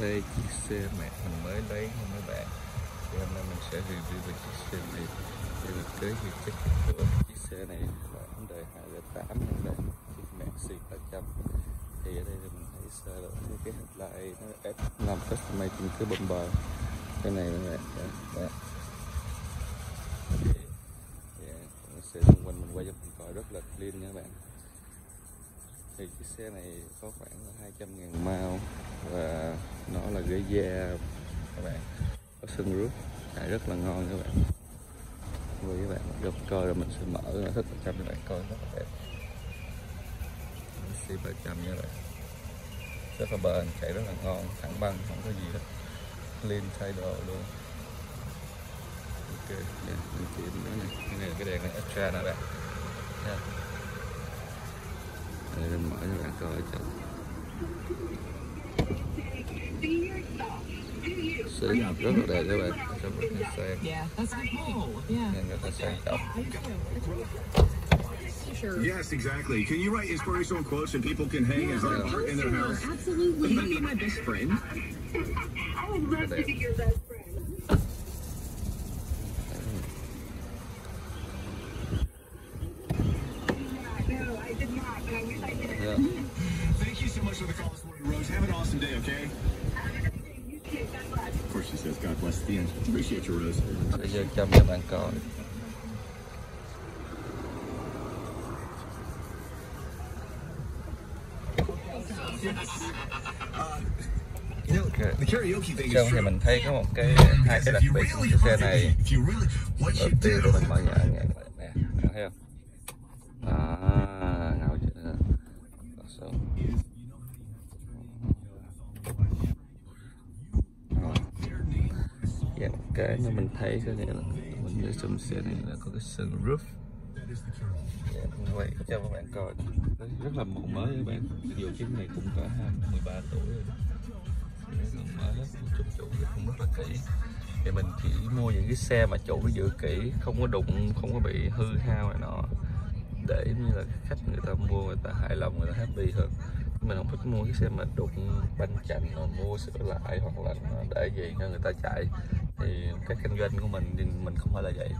đây chiếc xe mẹ mình mới lấy nha mấy bạn. Thì hôm nay mình sẽ review về chiếc xe này. Thì thực tế thì chất của chiếc xe này khoảng đời 2008 nha bạn. Chiếc Maxi 300 thì ở đây thì mình thấy sơ là cái headlight nó ép làm customizing trên cái bumper. Cái này mấy bạn đó. Yeah, nó sẽ xung quanh mình quay cho mình coi rất là clean nha các bạn. Thì chiếc xe này có khoảng 200 ngàn là ghế da các bạn. Có sunroof chạy rất là ngon các bạn. Với các bạn. Gặp coi rồi mình sẽ mở nó thích trăm cho bạn coi rất là đẹp xe 300 nha bạn. Rất là bền chạy rất là ngon thẳng băng không có gì hết. Clean thay đồ luôn. Ok yeah, mình kiểm nữa này. Cái này cái đèn này extra nè bạn. Yeah. đây mình mở cho bạn coi cho. Xe rất là đẹp các bạn trong một cái sang Yeah, that's cool. Yeah. nên người ta sang trọng Sure. Yes, exactly. Can you write inspirational quotes and people can hang as like art in their house? Absolutely. You be my best friend. I would love to be your best friend. No, I did not, I wish I yeah. Thank you so much for the call this morning, Rose. Have an awesome day, okay? Of course, she says, God bless the end. Appreciate you, Rose. bây giờ chăm cho bạn coi You the karaoke thing trong thì mình thấy có một cái hai cái đặc biệt của chiếc xe này if you đầu tiên do. là mình mở nhẹ nhàng lại nè Bạn thấy không Dạ, một cái mà mình thấy có nghĩa là mình ở trong xe này là có cái sunroof dạ, mình quay cho các bạn coi. Rất là màu mới các bạn. Dù chiếc này cũng có 20, 13 tuổi rồi là mới chủ chủ cũng rất là kỹ. Thì mình chỉ mua những cái xe mà chủ nó giữ kỹ không có đụng không có bị hư hao này nọ. Để như là khách người ta mua người ta hài lòng người ta happy hơn. Mình không thích mua cái xe mà đụng banh chành rồi mua sửa lại hoặc là để gì cho người ta chạy thì cái kinh doanh của mình thì mình không phải là vậy.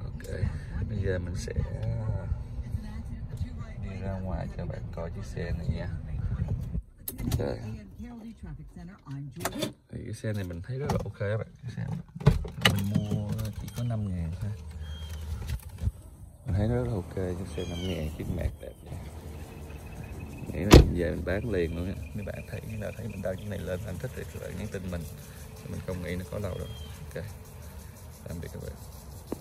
Ok, bây giờ mình sẽ ờ, đi ra ngoài cho bạn coi chiếc xe này nha. Ok. Thì cái xe này mình thấy rất là ok các bạn. Cái xe mình mua chỉ có 5 ngàn thôi. Mình thấy nó rất là ok, chiếc xe 5 ngàn, chiếc mạc đẹp nha nghĩ là mình về mình bán liền luôn á. Mấy bạn thấy như nào thấy mình đăng cái này lên, anh thích thì các bạn nhắn tin mình. Mình không nghĩ nó có lâu đâu. Ok. Tạm biệt các bạn.